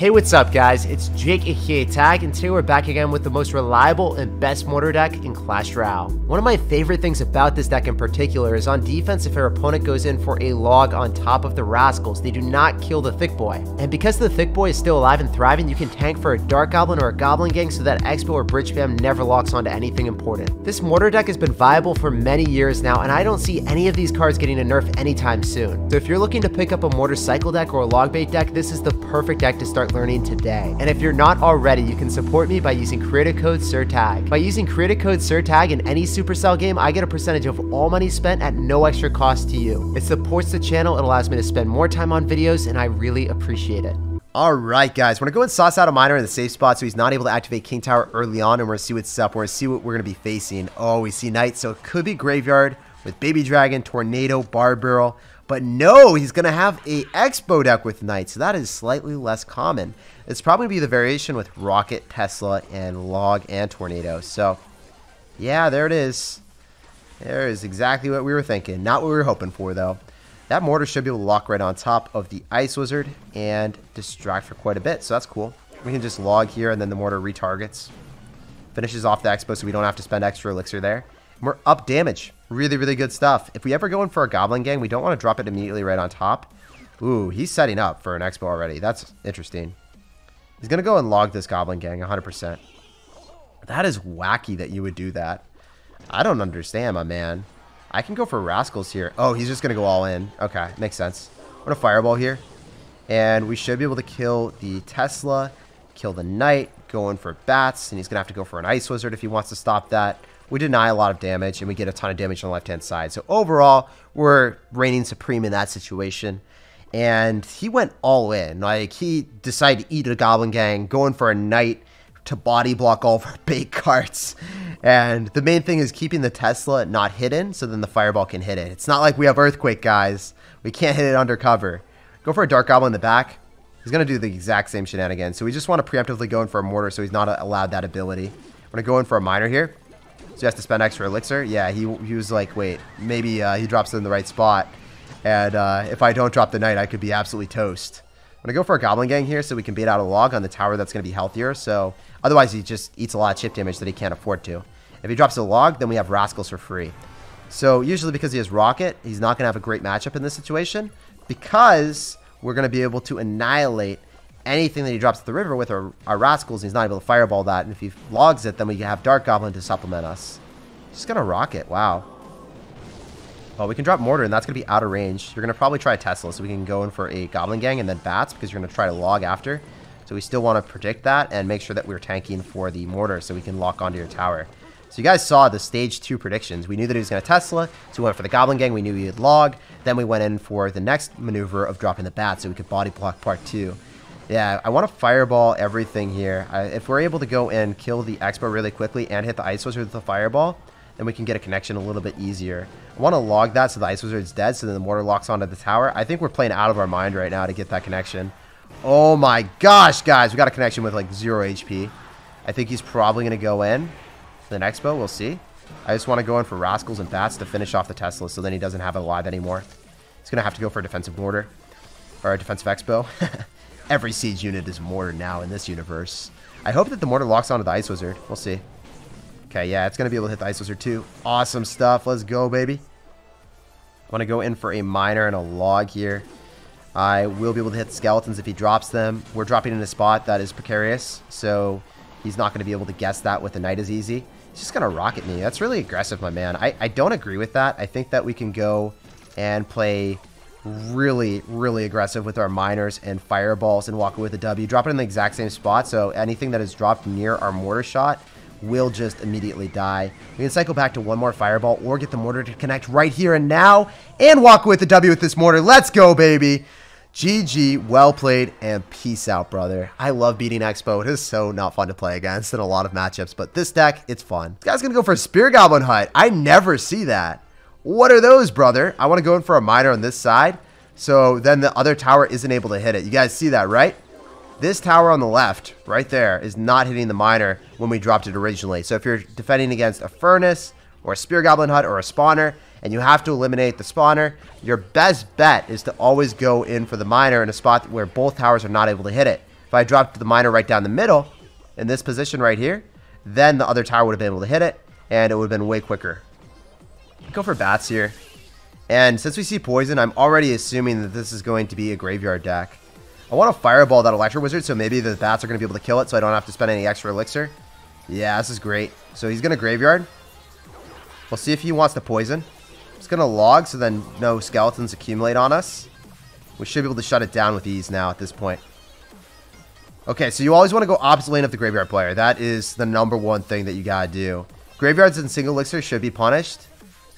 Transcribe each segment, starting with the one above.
Hey, what's up guys? It's Jake aka Tag, and today we're back again with the most reliable and best mortar deck in Clash Royale. One of my favorite things about this deck in particular is on defense if our opponent goes in for a log on top of the Rascals, they do not kill the Thick Boy. And because the Thick Boy is still alive and thriving, you can tank for a Dart Goblin or a Goblin Gang so that X-Bow or Bridge Spam never locks onto anything important. This mortar deck has been viable for many years now, and I don't see any of these cards getting a nerf anytime soon. So if you're looking to pick up a mortar cycle deck or a log bait deck, this is the perfect deck to start learning today. And if you're not already, you can support me by using creator code SIRTAG. By using creator code SIRTAG in any Supercell game, I get a percentage of all money spent at no extra cost to you. It supports the channel, it allows me to spend more time on videos, and I really appreciate it. Alright guys, we're to go and sauce out a miner in the safe spot so he's not able to activate King Tower early on and we're to see what's up. We're to see what we're to be facing. Oh, we see Knight, so it could be Graveyard with Baby Dragon, Tornado, Barb Barrel. But no, he's going to have a X-Bow deck with Knight, so that is slightly less common. It's probably be the variation with Rocket, Tesla, and Log, and Tornado. So, yeah, there it is. There is exactly what we were thinking. Not what we were hoping for, though. That mortar should be able to lock right on top of the Ice Wizard and distract for quite a bit, so that's cool. We can just log here, and then the mortar retargets. Finishes off the X-Bow, so we don't have to spend extra elixir there. And we're up damage. Really, really good stuff. If we ever go in for a Goblin Gang, we don't want to drop it immediately right on top. Ooh, he's setting up for an X-Bow already. That's interesting. He's going to go and log this Goblin Gang 100%. That is wacky that you would do that. I don't understand, my man. I can go for Rascals here. Oh, he's just going to go all in. Okay, makes sense. Going to Fireball here. And we should be able to kill the Tesla, kill the Knight, go in for Bats, and he's going to have to go for an Ice Wizard if he wants to stop that we deny a lot of damage and we get a ton of damage on the left hand side. So overall, we're reigning supreme in that situation. And he went all in. Like he decided to eat a goblin gang, going for a knight to body block all of our bait carts. And the main thing is keeping the Tesla not hidden so then the fireball can hit it. It's not like we have earthquake guys. We can't hit it undercover. Go for a dart goblin in the back. He's going to do the exact same shenanigans. So we just want to preemptively go in for a mortar so he's not allowed that ability. We're going to go in for a miner here. So you have to spend extra elixir? Yeah, he, he was like, wait, maybe uh, he drops it in the right spot. And uh, if I don't drop the knight, I could be absolutely toast. I'm going to go for a Goblin Gang here so we can bait out a log on the tower that's going to be healthier. So otherwise, he just eats a lot of chip damage that he can't afford to. If he drops a log, then we have Rascals for free. So usually because he has Rocket, he's not going to have a great matchup in this situation because we're going to be able to annihilate anything that he drops to the river with are, are rascals, and he's not able to fireball that. And if he logs it, then we can have Dart Goblin to supplement us. Just gonna rock it. Wow. Well, we can drop Mortar, and that's to be out of range. You're to probably try Tesla, so we can go in for a Goblin Gang and then Bats, because you're to try to log after. So we still want to predict that and make sure that we're tanking for the Mortar so we can lock onto your tower. So you guys saw the stage two predictions. We knew that he was going to Tesla, so we went for the Goblin Gang. We knew he would log. Then we went in for the next maneuver of dropping the Bat so we could body block part two. Yeah, I want to fireball everything here. I, if we're able to go and kill the X-Bow really quickly and hit the Ice Wizard with the fireball, then we can get a connection a little bit easier. I want to log that so the Ice Wizard's dead, so then the mortar locks onto the tower. I think we're playing out of our mind right now to get that connection. Oh my gosh, guys. We got a connection with like 0 HP. I think he's probably going to go in. The X-Bow, we'll see. I just want to go in for Rascals and Bats to finish off the Tesla so then he doesn't have it alive anymore. He's going to have to go for a defensive mortar. Or a defensive X-Bow. every siege unit is mortar now in this universe. I hope that the mortar locks onto the Ice Wizard. We'll see. Okay, yeah, it's going to be able to hit the Ice Wizard too. Awesome stuff. Let's go, baby. I want to go in for a miner and a log here. I will be able to hit skeletons if he drops them. We're dropping in a spot that is precarious, so he's not going to be able to guess that with the knight as easy. He's just going to rocket me. That's really aggressive, my man. I, I don't agree with that. I think that we can go and play really, really aggressive with our miners and fireballs and walk away with a W. Drop it in the exact same spot, so anything that is dropped near our mortar shot will just immediately die. We can cycle back to one more fireball or get the mortar to connect right here and now and walk away with the W with this mortar. Let's go, baby. GG, well played, and peace out, brother. I love beating X-Bow. It is so not fun to play against in a lot of matchups, but this deck, it's fun. This guy's to go for a Spear Goblin Hut. I never see that. What are those, brother? I want to go in for a miner on this side. So then the other tower isn't able to hit it. You guys see that, right? This tower on the left, right there, is not hitting the miner when we dropped it originally. So if you're defending against a furnace or a spear goblin hut or a spawner, and you have to eliminate the spawner, your best bet is to always go in for the miner in a spot where both towers are not able to hit it. If I dropped the miner right down the middle, in this position right here, then the other tower would have been able to hit it, and it would have been way quicker. Go for bats here. And since we see poison, I'm already assuming that this is going to be a graveyard deck. I want to fireball that Electro Wizard, so maybe the bats are going to be able to kill it, so I don't have to spend any extra elixir. Yeah, this is great. So he's going to graveyard. We'll see if he wants to poison. He's going to log, so then no skeletons accumulate on us. We should be able to shut it down with ease now at this point. Okay, so you always want to go opposite lane of the graveyard player. That is the number one thing that you gotta do. Graveyards and single elixir should be punished.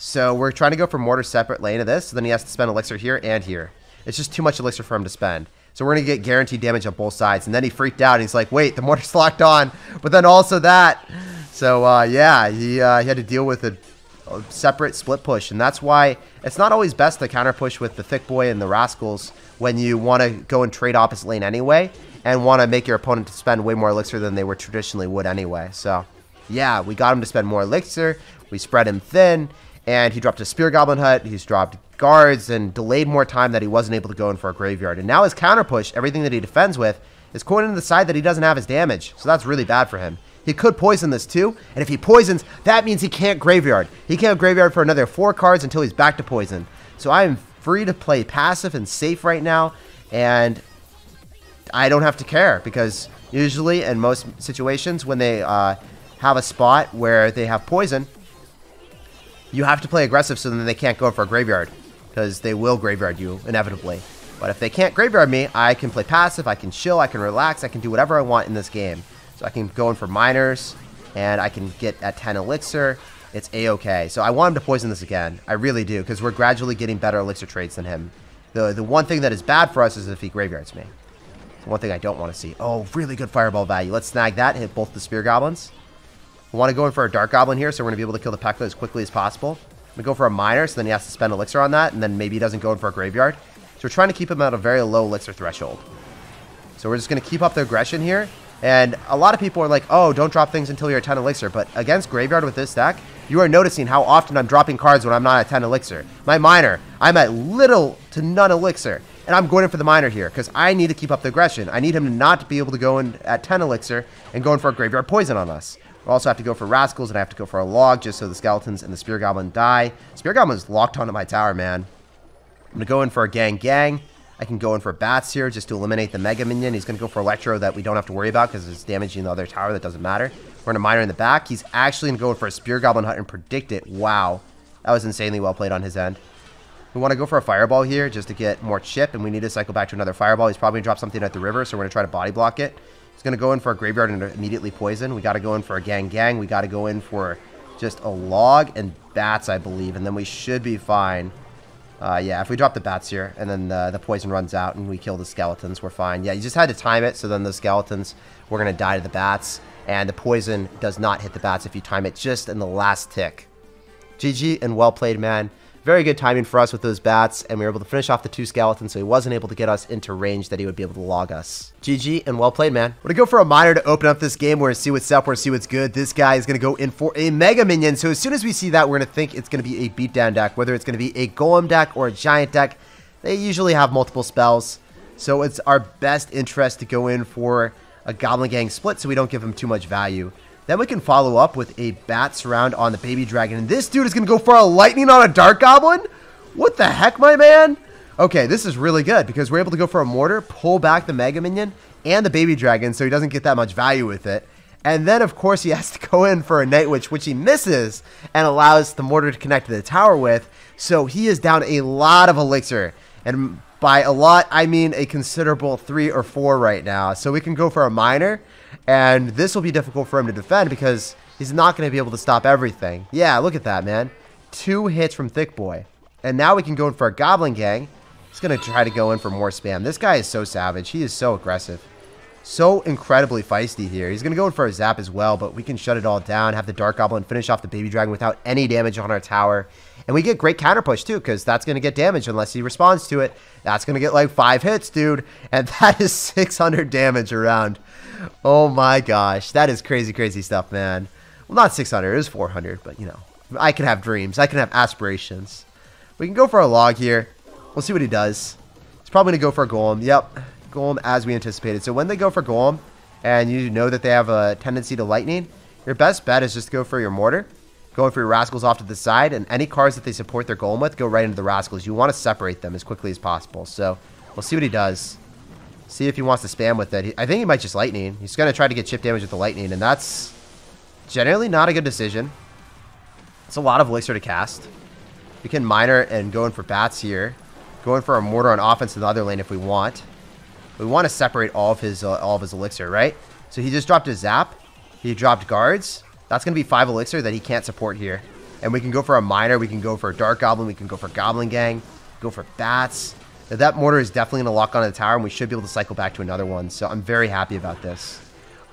So we're trying to go for mortar separate lane of this. So then he has to spend elixir here and here. It's just too much elixir for him to spend. So we're going to get guaranteed damage on both sides. And then he freaked out. he's like, wait, the mortar's locked on. But then also that. So, uh, yeah, he, uh, he had to deal with a, a, separate split push. And that's why it's not always best to counter push with the Thick Boy and the Rascals when you want to go and trade opposite lane anyway and want to make your opponent to spend way more elixir than they were traditionally would anyway. So, yeah, we got him to spend more elixir. We spread him thin, and he dropped a Spear Goblin Hut. He's dropped guards and delayed more time that he wasn't able to go in for a graveyard. And now his counter push, everything that he defends with, is going into the side that he doesn't have his damage. So that's really bad for him. He could poison this too, and if he poisons, that means he can't graveyard. He can't graveyard for another four cards until he's back to poison. So I am free to play passive and safe right now, and I don't have to care because usually in most situations when they uh, have a spot where they have poison, you have to play aggressive so then they can't go for a graveyard because they will graveyard you inevitably. But if they can't graveyard me, I can play passive, I can chill, I can relax, I can do whatever I want in this game. So I can go in for miners, and I can get at 10 elixir. It's a-okay. So I want him to poison this again. I really do, because we're gradually getting better elixir trades than him. The, the one thing that is bad for us is if he graveyards me. One thing I don't want to see. Oh, really good fireball value. Let's snag that hit both the spear goblins. We want to go in for a dart goblin here, so we're going to be able to kill the Pekka as quickly as possible. We go for a miner, so then he has to spend elixir on that, and then maybe he doesn't go in for a graveyard. So we're trying to keep him at a very low elixir threshold. So we're just going to keep up the aggression here. And a lot of people are like, oh, don't drop things until you're at 10 elixir. But against graveyard with this deck, you are noticing how often I'm dropping cards when I'm not at 10 elixir. My miner, I'm at little to none elixir. And I'm going in for the miner here because I need to keep up the aggression. I need him not to not be able to go in at 10 elixir and go in for a graveyard poison on us. We also have to go for rascals and I have to go for a log just so the skeletons and the spear goblin die. Spear goblin is locked onto my tower, man. I'm going to go in for a gang gang. I can go in for bats here just to eliminate the mega minion. He's going to go for electro that we don't have to worry about because it's damaging the other tower. That doesn't matter. We're going to miner in the back. He's actually going to go for a spear goblin hut and predict it. Wow. That was insanely well played on his end. We want to go for a fireball here just to get more chip, and we need to cycle back to another fireball. He's probably going to drop something at the river, so we're going to try to body block it. He's going to go in for a graveyard and immediately poison. We got to go in for a gang gang. We got to go in for just a log and bats, I believe, and then we should be fine. Uh, yeah, if we drop the bats here and then the, the poison runs out and we kill the skeletons, we're fine. Yeah, you just had to time it, so then the skeletons were going to die to the bats, and the poison does not hit the bats if you time it just in the last tick. GG and well played, man. Very good timing for us with those bats, and we were able to finish off the two skeletons, so he wasn't able to get us into range that he would be able to log us. GG, and well played, man. We're gonna go for a miner to open up this game. We're gonna see what's up, we're gonna see what's good. This guy is gonna go in for a Mega Minion, so as soon as we see that, we're gonna think it's gonna be a beatdown deck, whether it's gonna be a Golem deck or a Giant deck. They usually have multiple spells, so it's our best interest to go in for a Goblin Gang split so we don't give him too much value. Then we can follow up with a Bat Surround on the Baby Dragon. And this dude is going to go for a Lightning on a Dart Goblin? What the heck, my man? Okay, this is really good because we're able to go for a Mortar, pull back the Mega Minion and the Baby Dragon so he doesn't get that much value with it. And then, of course, he has to go in for a Night Witch, which he misses and allows the Mortar to connect to the tower with. So he is down a lot of Elixir. And by a lot, I mean a considerable three or four right now. So we can go for a Miner. And this will be difficult for him to defend because he's not going to be able to stop everything. Yeah, look at that, man. Two hits from Thick Boy. And now we can go in for a Goblin Gang. He's going to try to go in for more spam. This guy is so savage. He is so aggressive. So incredibly feisty here. He's going to go in for a Zap as well, but we can shut it all down, have the Dart Goblin finish off the Baby Dragon without any damage on our tower. And we get great counter push too, because that's going to get damage unless he responds to it. That's going to get like five hits, dude. And that is 600 damage around. Oh my gosh. That is crazy, crazy stuff, man. Well, not 600. It was 400, but you know. I can have dreams. I can have aspirations. We can go for a log here. We'll see what he does. He's probably going to go for a golem. Yep. Golem as we anticipated. So when they go for Golem, and you know that they have a tendency to Lightning, your best bet is just to go for your Mortar, going for your Rascals off to the side, and any cards that they support their Golem with, go right into the Rascals. You want to separate them as quickly as possible. So we'll see what he does. See if he wants to spam with it. I think he might just Lightning. He's going to try to get chip damage with the Lightning, and that's generally not a good decision. It's a lot of Elixir to cast. We can Miner and go in for Bats here. Going for a Mortar on offense in the other lane if we want. We want to separate all of his uh, all of his Elixir, right? So he just dropped a Zap. He dropped Guards. That's going to be 5 Elixir that he can't support here. And we can go for a Miner. We can go for a Dart Goblin. We can go for Goblin Gang. Go for Bats. That mortar is definitely going to lock onto the tower, and we should be able to cycle back to another one. So I'm very happy about this.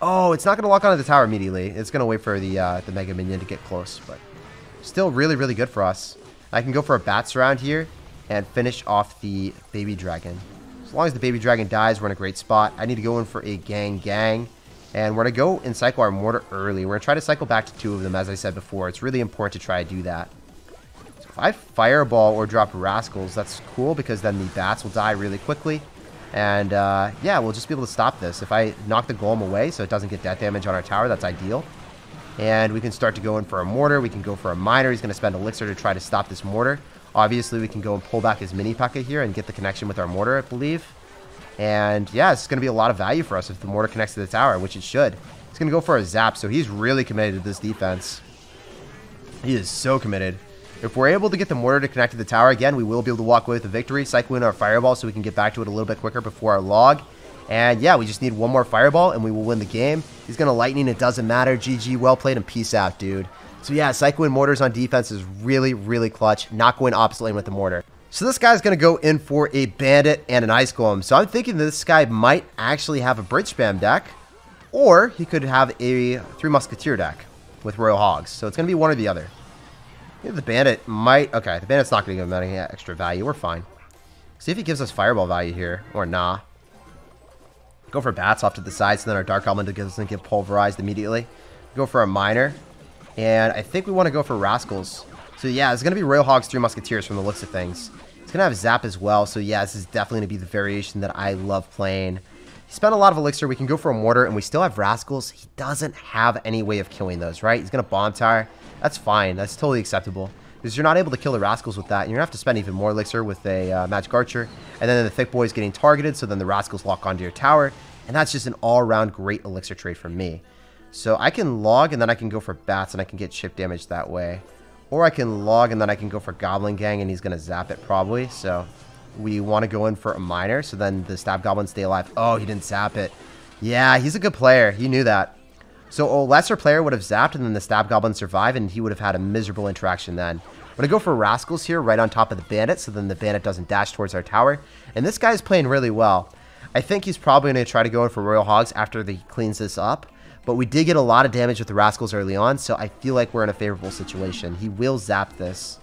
Oh, it's not going to lock onto the tower immediately. It's going to wait for the uh, the Mega Minion to get close, but still really, really good for us. I can go for a Bats around here and finish off the Baby Dragon. As long as the Baby Dragon dies, we're in a great spot. I need to go in for a Gang Gang. And we're going to go and cycle our Mortar early. We're going to try to cycle back to two of them, as I said before. It's really important to try to do that. If I Fireball or drop Rascals, that's cool because then the Bats will die really quickly. And uh, yeah, we'll just be able to stop this. If I knock the Golem away so it doesn't get death damage on our tower, that's ideal. And we can start to go in for a Mortar. We can go for a Miner. He's going to spend Elixir to try to stop this Mortar. Obviously, we can go and pull back his Mini P.E.K.K.A here and get the connection with our Mortar, I believe. And yeah, it's going to be a lot of value for us if the Mortar connects to the tower, which it should. He's going to go for a Zap, so he's really committed to this defense. He is so committed. If we're able to get the mortar to connect to the tower again, we will be able to walk away with a victory. Cycle in our fireball so we can get back to it a little bit quicker before our log. And yeah, we just need one more fireball and we will win the game. He's going to lightning. It doesn't matter. GG, well played, and peace out, dude. So yeah, in mortars on defense is really, really clutch. Not going opposite lane with the mortar. So this guy's going to go in for a bandit and an ice golem. So I'm thinking this guy might actually have a bridge spam deck. Or he could have a three musketeer deck with royal hogs. So it's going to be one or the other. Maybe the bandit might... Okay, the bandit's not going to give him any extra value. We're fine. See if he gives us fireball value here. Or nah. Go for bats off to the side so then our Dart Goblin doesn't get pulverized immediately. Go for a Miner. And I think we want to go for Rascals. So yeah, it's going to be Royal Hogs, Three Musketeers from the looks of things. It's going to have Zap as well. So yeah, this is definitely going to be the variation that I love playing. He spent a lot of Elixir. We can go for a Mortar, and we still have Rascals. He doesn't have any way of killing those, right? He's going to Bomb Tower. That's fine. That's totally acceptable. Because you're not able to kill the Rascals with that. And you're going to have to spend even more Elixir with a uh, Magic Archer. And then the Thick Boy is getting targeted, so then the Rascals lock onto your tower. And that's just an all-around great Elixir trade for me. So I can log, and then I can go for Bats, and I can get chip damage that way. Or I can log, and then I can go for Goblin Gang, and he's going to zap it probably. So we want to go in for a Miner, so then the Stab Goblins stay alive. Oh, he didn't zap it. Yeah, he's a good player. He knew that. So a lesser player would have zapped and then the Stab Goblin survive and he would have had a miserable interaction then. I'm going to go for Rascals here right on top of the Bandit so then the Bandit doesn't dash towards our tower. And this guy's playing really well. I think he's probably going to try to go in for Royal Hogs after he cleans this up. But we did get a lot of damage with the Rascals early on, so I feel like we're in a favorable situation. He will zap this.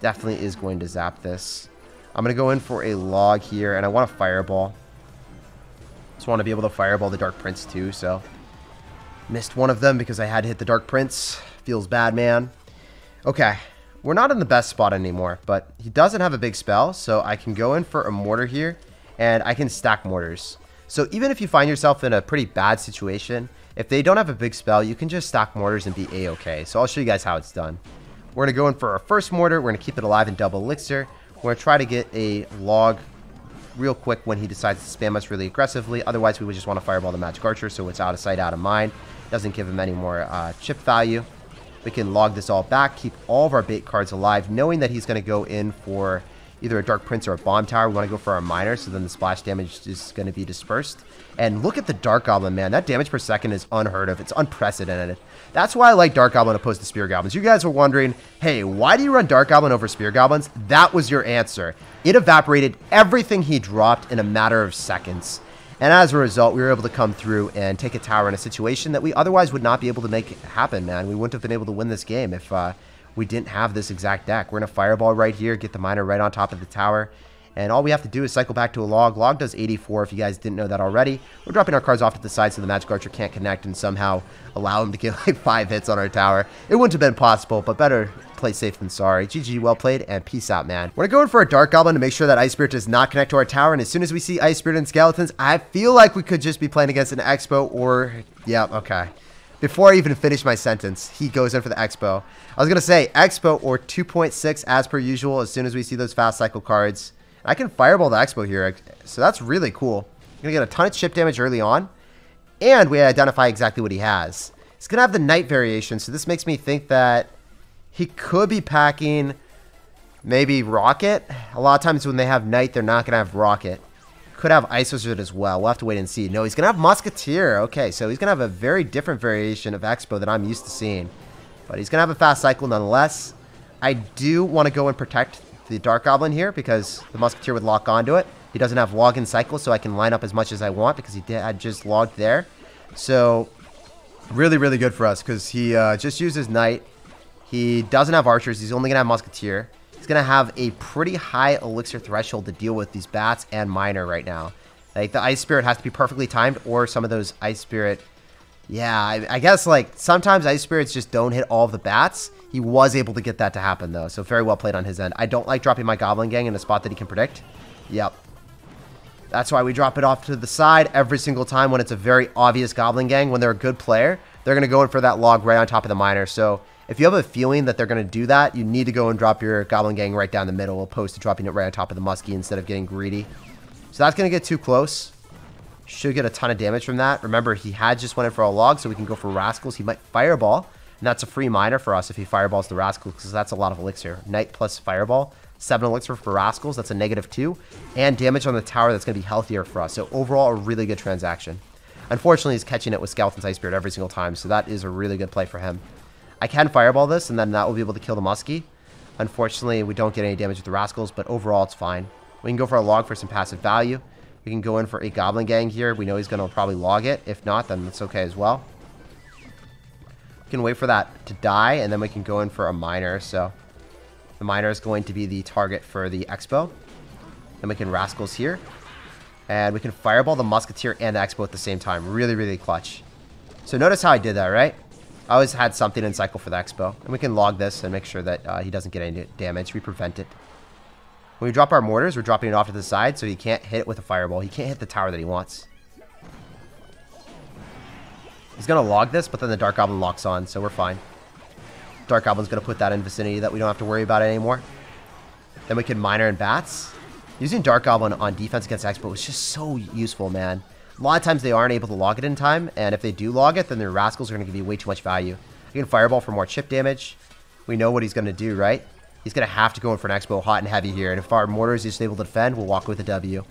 Definitely is going to zap this. I'm going to go in for a log here, and I want a Fireball. Just want to be able to Fireball the Dark Prince too, so... Missed one of them because I had to hit the Dark Prince. Feels bad, man. Okay. We're not in the best spot anymore, but he doesn't have a big spell, so I can go in for a mortar here, and I can stack mortars. So even if you find yourself in a pretty bad situation, if they don't have a big spell, you can just stack mortars and be a-okay. So I'll show you guys how it's done. We're going to go in for our first mortar. We're going to keep it alive in double elixir. We're going to try to get a log real quick when he decides to spam us really aggressively. Otherwise, we would just want to fireball the Magic Archer so it's out of sight, out of mind. Doesn't give him any more uh, chip value. We can log this all back, keep all of our bait cards alive, knowing that he's going to go in for either a Dark Prince or a Bomb Tower. We want to go for our Miner, so then the splash damage is going to be dispersed. And look at the Dart Goblin, man. That damage per second is unheard of. It's unprecedented. That's why I like Dart Goblin opposed to Spear Goblins. You guys were wondering, hey, why do you run Dart Goblin over Spear Goblins? That was your answer. It evaporated everything he dropped in a matter of seconds. And as a result, we were able to come through and take a tower in a situation that we otherwise would not be able to make happen, man. We wouldn't have been able to win this game if uh, we didn't have this exact deck. We're going to fireball right here, get the miner right on top of the tower. And all we have to do is cycle back to a log. Log does 84 if you guys didn't know that already. We're dropping our cards off to the side so the Magic Archer can't connect and somehow allow him to get like five hits on our tower. It wouldn't have been possible, but better play safe than sorry. GG, well played, and peace out, man. We're going for a Dart Goblin to make sure that Ice Spirit does not connect to our tower, and as soon as we see Ice Spirit and Skeletons, I feel like we could just be playing against an X-Bow or... Yeah, okay. Before I even finish my sentence, he goes in for the X-Bow. I was going to say X-Bow or 2.6 as per usual as soon as we see those fast cycle cards. I can Fireball the X-Bow here, so that's really cool. I'm Going to get a ton of chip damage early on, and we identify exactly what he has. He's going to have the Knight variation, so this makes me think that he could be packing maybe Rocket. A lot of times when they have Knight, they're not going to have Rocket. Could have Ice Wizard as well. We'll have to wait and see. No, he's going to have Musketeer. Okay, so he's going to have a very different variation of X-Bow that I'm used to seeing. But he's going to have a fast cycle nonetheless. I do want to go and protect the Dart Goblin here because the Musketeer would lock onto it. He doesn't have log in cycle, so I can line up as much as I want because he did, I just logged there. So, really, really good for us because he uh, just uses Knight. He doesn't have archers. He's only going to have musketeer. He's going to have a pretty high elixir threshold to deal with these bats and miner right now. Like, the ice spirit has to be perfectly timed or some of those ice spirit... Yeah, I, I guess, like, sometimes ice spirits just don't hit all the bats. He was able to get that to happen, though, so very well played on his end. I don't like dropping my Goblin Gang in a spot that he can predict. Yep. That's why we drop it off to the side every single time when it's a very obvious Goblin Gang. When they're a good player, they're going to go in for that log right on top of the miner. So if you have a feeling that they're going to do that, you need to go and drop your Goblin Gang right down the middle opposed to dropping it right on top of the Muskie instead of getting greedy. So that's going to get too close. Should get a ton of damage from that. Remember, he had just went in for a log, so we can go for Rascals. He might Fireball, and that's a free miner for us if he Fireballs the Rascals, because that's a lot of Elixir. Knight plus Fireball. 7 Elixir for Rascals, that's a negative 2. And damage on the tower, that's going to be healthier for us. So overall, a really good transaction. Unfortunately, he's catching it with Skeleton's Ice Spirit every single time, so that is a really good play for him. I can fireball this, and then that will be able to kill the muskie. Unfortunately, we don't get any damage with the rascals, but overall it's fine. We can go for a log for some passive value. We can go in for a goblin gang here. We know he's going to probably log it. If not, then that's okay as well. We can wait for that to die, and then we can go in for a miner. So the miner is going to be the target for the X-Bow. Then we can rascals here. And we can fireball the musketeer and the X-Bow at the same time. Really, really clutch. So notice how I did that, right? I always had something in cycle for the X-Bow. And we can log this and make sure that uh, he doesn't get any damage. We prevent it. When we drop our mortars, we're dropping it off to the side so he can't hit it with a fireball. He can't hit the tower that he wants. He's going to log this, but then the Dart Goblin locks on, so we're fine. Dart Goblin's going to put that in vicinity that we don't have to worry about anymore. Then we can Miner and Bats. Using Dart Goblin on defense against X-Bow just so useful, man. A lot of times they aren't able to log it in time, and if they do log it, then their Rascals are going to give you way too much value. Can Fireball for more chip damage. We know what he's going to do, right? He's going to have to go in for an X-Bow hot and heavy here, and if our Mortars is able to defend, we'll walk with a W.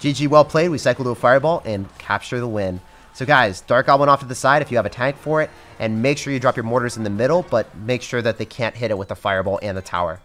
GG, well played. We cycle to a Fireball and capture the win. So guys, Dart Goblin off to the side if you have a tank for it, and make sure you drop your mortars in the middle, but make sure that they can't hit it with the Fireball and the tower.